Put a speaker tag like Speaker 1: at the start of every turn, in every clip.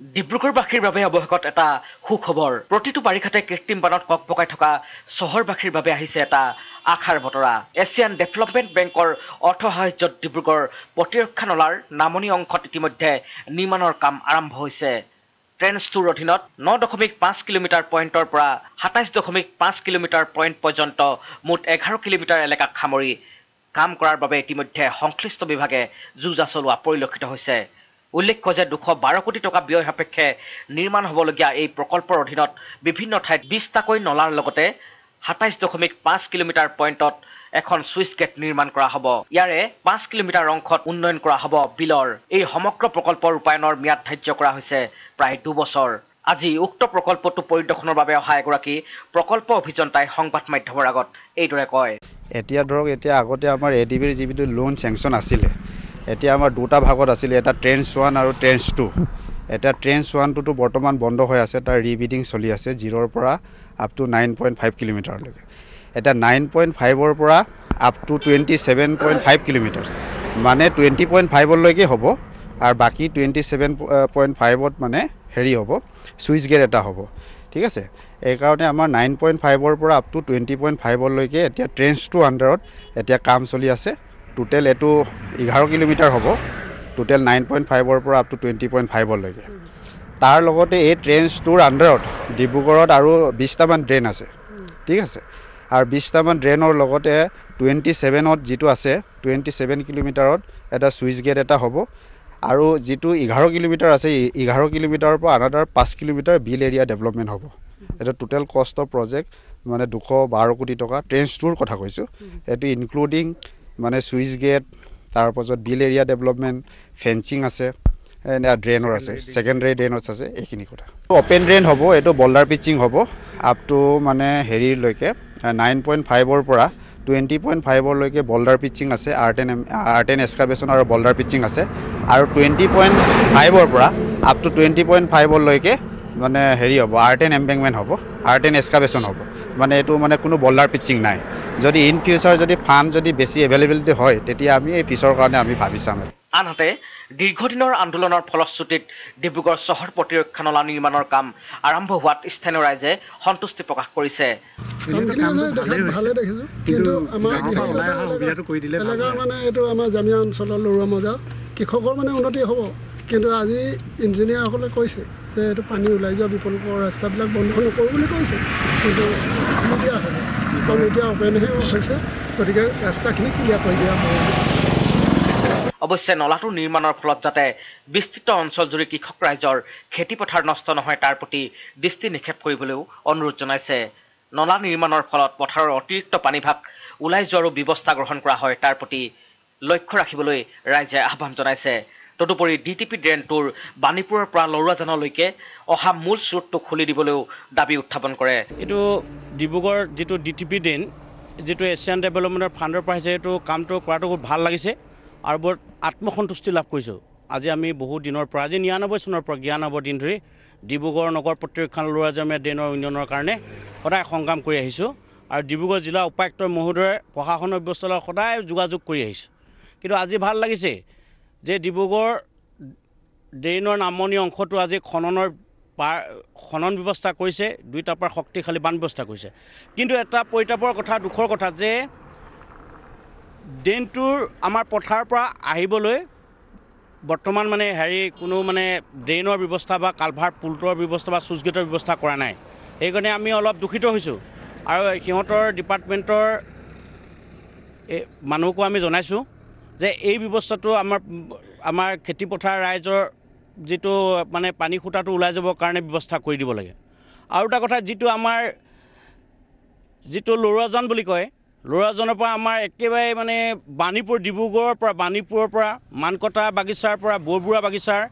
Speaker 1: ডিব্ৰুগড়বাসীৰ বাবে অৱশেষত এটা সুখবৰ। প্ৰতিটো বাৰিষাতে কৃত্ৰিম বানত কক পকাই থকা চহৰবাসীৰ বাবে আহিছে এটা আশাৰ বতৰা। এছিয়ান ডেভেলপমেণ্ট বেংকৰ অৰ্থ সাহায্যত ডিব্ৰুগড় প্ৰতিৰক্ষা নলাৰ নামনি অংশত ইতিমধ্যে নিৰ্মাণৰ কাম আৰম্ভ হৈছে। ট্ৰেন্স টুৰ অধীনত ন দশমিক পাঁচ কিলোমিটাৰ পইণ্টৰ পৰা সাতাইছ দশমিক পাঁচ কিলোমিটাৰ পইণ্ট পৰ্যন্ত মুঠ এঘাৰ কিলোমিটাৰ এলেকাক সামৰি কাম কৰাৰ বাবে ইতিমধ্যে সংশ্লিষ্ট বিভাগে যুঁজা চলোৱা পৰিলক্ষিত হৈছে। উল্লেখ্য যে দুশ বাৰ কোটি টকা ব্যয় সাপেক্ষে নিৰ্মাণ হ'বলগীয়া এই প্ৰকল্পৰ অধীনত বিভিন্ন ঠাইত বিছটাকৈ নলাৰ লগতে সাতাইছ দশমিক পাঁচ কিলোমিটাৰ পইণ্টত এখন ছুইচ গেট নিৰ্মাণ কৰা হ'ব। ইয়াৰে পাঁচ কিলোমিটাৰ অংশত উন্নয়ন কৰা হ'ব বিলৰ। এই সমগ্ৰ প্ৰকল্প ৰূপায়ণৰ ম্যাদ ধাৰ্য কৰা হৈছে প্ৰায় দুবছৰ। আজি উক্ত প্ৰকল্পটো পৰিদৰ্শনৰ বাবে অহা এগৰাকী প্ৰকল্প অভিযন্তাই সংবাদ মাধ্যমৰ আগত এইদৰে কয়।
Speaker 2: এতিয়া ধৰক এতিয়া আগতে আমাৰ এ ডি বিৰ যিটো লোন চেংচন আছিলে এতিয়া আমাৰ দুটা ভাগত আছিলে এটা ট্ৰেন্স ওৱান আৰু ট্ৰেন্স টু এতিয়া ট্ৰেন্স ওৱানটোতো বৰ্তমান বন্ধ হৈ আছে তাৰ ৰিবিডিং চলি আছে জিৰ'ৰ পৰা up to nine point five কিলোমিটাৰলৈকে এতিয়া নাইন পইণ্ট ফাইভৰ পৰা up to twenty seven point five kilometres মানে টুৱেণ্টি পইণ্ট ফাইভলৈকে হ'ব আৰু বাকী টুৱেণ্টি ছেভেন পইণ্ট ফাইভত মানে হেৰি হ'ব ছুইচ গেট এটা হ'ব। ঠিক আছে? এইকাৰণে আমাৰ নাইন পইণ্ট ফাইভৰ পৰা আপ টু টুৱেণ্টি পইণ্ট ফাইভলৈকে এতিয়া ট্ৰেন্স টু আণ্ডাৰত এতিয়া কাম চলি আছে। টোটেল এইটো এঘাৰ কিলোমিটাৰ হ'ব। টোটেল নাইন পইণ্ট ফাইভৰ পৰা আপ টু টুৱেণ্টি পইণ্ট ফাইভলৈকে তাৰ লগতে এই ট্ৰেন্স টুৰ আণ্ডাৰত ডিব্ৰুগড়ত আৰু বিছটামান ড্ৰেইন আছে। ঠিক আছে? আৰু বিছটামান ড্ৰেইনৰ লগতে টুৱেণ্টি ছেভেনত যিটো আছে টুৱেণ্টি ছেভেন কিলোমিটাৰত এটা ছুইচ গেট এটা হ'ব। আৰু যিটো এঘাৰ কিলোমিটাৰ আছে এঘাৰ কিলোমিটাৰৰ পৰা আনাদাৰ পাঁচ কিলোমিটাৰ বিল এৰিয়া ডেভেলপমেণ্ট হ'ব। এটা টোটেল কষ্ট অফ প্ৰজেক্ট মানে দুশ বাৰ কোটি টকা। ট্ৰেন্স টুৰ কথা কৈছোঁ। এইটো ইনক্লুডিং মানে ছুইচ গেট তাৰপাছত বিল এৰিয়া ডেভেলপমেণ্ট ফেঞ্চিং আছে ড্ৰেইনৰ আছে ছেকেণ্ডেৰী ড্ৰেইনত আছে এইখিনি কথা। অ'পেন ড্ৰেইন হ'ব এইটো বল্ডাৰ পিচিং হ'ব আপ টু মানে হেৰিলৈকে নাইন পইণ্ট ফাইভৰ পৰা টুৱেণ্টি পইণ্ট ফাইভলৈকে বল্ডাৰ পিচিং আছে earth and earth and excavation আৰু বল্ডাৰ পিচিং আছে আৰু টুৱেণ্টি পইণ্ট ফাইভৰ পৰা আপ টু টুৱেণ্টি পইণ্ট ফাইভলৈকে মানে হেৰি হ'ব আৰ্ট এণ্ড এম্বেংমেণ্ট হ'ব আৰ্ট এণ্ড এক্সকাভেশ্যন হ'ব। মানে এইটো মানে কোনো বল্ডাৰ পিচিং নাই। যদি ইন ফিউচাৰ যদি ফাণ্ড যদি বেছি এভেইলেবিলিটি হয় তেতিয়া আমি এই পিছৰ কাৰণে আমি ভাবি চাম।
Speaker 1: আনহাতে দীৰ্ঘদিনৰ আন্দোলনৰ ফলশ্ৰুতিত ডিব্ৰুগড় চহৰ প্ৰতিৰক্ষা নলা নিৰ্মাণৰ কাম আৰম্ভ হোৱাত স্থানীয় ৰাইজে সন্তুষ্টি প্ৰকাশ কৰিছে।
Speaker 3: জামিয়া অঞ্চলৰ লৰুৱা মজা। কৃষকৰ মানে উন্নতি হ'ব। কিন্তু আজি ইঞ্জিনিয়াৰসকলে কৈছে যে এইটো পানী ওলাই যোৱা বিকল্প ৰাস্তাবিলাক বন্ধ নকৰোঁ বুলি কৈছে। কিন্তু দিয়া হ'ব কাৰণ এতিয়া অপেনহে হৈছে। গতিকে ৰাস্তাখিনি ক্লিয়াৰ কৰি দিয়া হ'ব।
Speaker 1: অৱশ্যে নলাটো নিৰ্মাণৰ ফলত যাতে বিস্তৃত অঞ্চলজুৰি কৃষক ৰাইজৰ খেতিপথাৰ নষ্ট নহয় তাৰ প্ৰতি দৃষ্টি নিক্ষেপ কৰিবলৈও অনুৰোধ জনাইছে। নলা নিৰ্মাণৰ ফলত পথাৰৰ অতিৰিক্ত পানীভাগ ওলাই যোৱাৰো ব্যৱস্থা গ্ৰহণ কৰা হয় তাৰ প্ৰতি লক্ষ্য ৰাখিবলৈ ৰাইজে আহ্বান জনাইছে। তদুপৰি ডি টি পি ড্ৰেইনটোৰ বাণীপুৰৰ পৰা লৰুৱাজানলৈকে অহা মূল স্ৰোতটো খুলি দিবলৈও দাবী উত্থাপন কৰে।
Speaker 4: এইটো ডিব্ৰুগড় যিটো ডি টি পি ড্ৰেইন যিটো এছিয়ান ডেভেলপমেণ্টৰ ফাণ্ডৰ পৰা আহিছে এইটো কামটো কৰাটো খুব ভাল লাগিছে আৰু বৰ আত্মসন্তুষ্টি লাভ কৰিছোঁ। আজি আমি বহুত দিনৰ পৰা আজি নিৰান্নব্বৈ চনৰ পৰা জ্ঞানব্বৈ দিন ধৰি ডিব্ৰুগড় নগৰ প্ৰতিৰক্ষা লৰাজামীয়া ড্ৰেইনৰ উন্নয়নৰ কাৰণে সদায় সংগ্ৰাম কৰি আহিছোঁ আৰু ডিব্ৰুগড় জিলা উপায়ুক্ত মহোদয়ে প্ৰশাসনৰ ব্যৱস্থাৰ লগত সদায় যোগাযোগ কৰি আহিছোঁ। কিন্তু আজি ভাল লাগিছে যে ডিব্ৰুগড় ড্ৰেইনৰ নামনি অংশটো আজি খননৰ পাৰ খনন ব্যৱস্থা কৰিছে দুইটাৰ পৰা শক্তিশালী বান ব্যৱস্থা কৰিছে। কিন্তু এটা পৰিতাপৰ কথা দুখৰ কথা যে ড্ৰেইনটোৰ আমাৰ পথাৰৰ পৰা আহিবলৈ বৰ্তমান মানে হেৰি কোনো মানে ড্ৰেইনৰ ব্যৱস্থা বা কালভাৰ পুলটোৰ ব্যৱস্থা বা চুইচ গেটৰ ব্যৱস্থা কৰা নাই। সেইকাৰণে আমি অলপ দূষিত হৈছোঁ। আৰু সিহঁতৰ ডিপাৰ্টমেণ্টৰ এই মানুহকো আমি জনাইছোঁ। যে এই ব্যৱস্থাটো আমাৰ আমাৰ খেতিপথাৰ ৰাইজৰ যিটো মানে পানী খুটাটো ওলাই যাবৰ কাৰণে ব্যৱস্থা কৰি দিব লাগে। আৰু এটা কথা যিটো আমাৰ যিটো লৰুৱাজান বুলি কয় ল'ৰাজনৰ পৰা আমাৰ একেবাৰে মানে বাণীপুৰ ডিব্ৰুগড়ৰ পৰা বাণীপুৰৰ পৰা মানকটা বাগিচাৰ পৰা বৰবুঢ়া বাগিচাৰ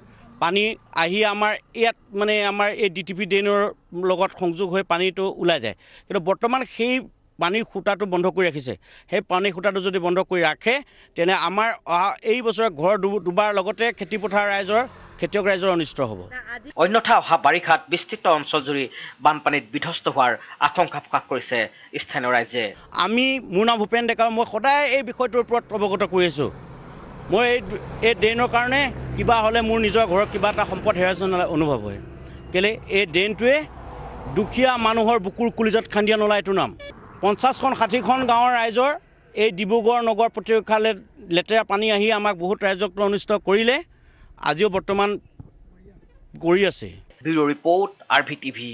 Speaker 4: পানী আহি আমাৰ ইয়াত মানে আমাৰ এই ডি টি পি ড্ৰেইনৰ লগত সংযোগ হৈ পানীটো ওলাই যায়। কিন্তু বৰ্তমান সেই পানীৰ খুঁটাটো বন্ধ কৰি ৰাখিছে। সেই পানীৰ খুঁটাটো যদি বন্ধ কৰি ৰাখে তেনে আমাৰ অহা এই বছৰে ঘৰ দুবাৰ লগতে খেতিপথাৰ ৰাইজৰ খেতিয়ক ৰাইজৰ অনিষ্ট হ'ব।
Speaker 1: অন্যথা অহা বাৰিষাত বিস্তৃত অঞ্চলজুৰি বানপানীত বিধ্বস্ত হোৱাৰ আশংকা প্ৰকাশ কৰিছে স্থানীয় ৰাইজে।
Speaker 4: আমি মোৰ নাম ভূপেন ডেকা মই সদায় এই বিষয়টোৰ ওপৰত অৱগত কৰি আছোঁ। মই এই এই ড্ৰেইনৰ কাৰণে কিবা হ'লে মোৰ নিজৰ ঘৰত কিবা এটা সম্পদ হেৰাইছে অনুভৱ হয়। কেলৈ এই ড্ৰেইনটোৱে দুখীয়া মানুহৰ বুকুৰ কলিজত খান্দিয়া নলা এইটো নাম। পঞ্চাছখন ষাঠিখন গাঁৱৰ ৰাইজৰ এই ডিব্ৰুগড় নগৰ প্ৰতিৰক্ষালৈ লেতেৰা পানী আহি আমাক বহুত ৰাইজক অনিষ্ট কৰিলে আজিও বৰ্তমান কৰি আছে।
Speaker 1: Report R V TV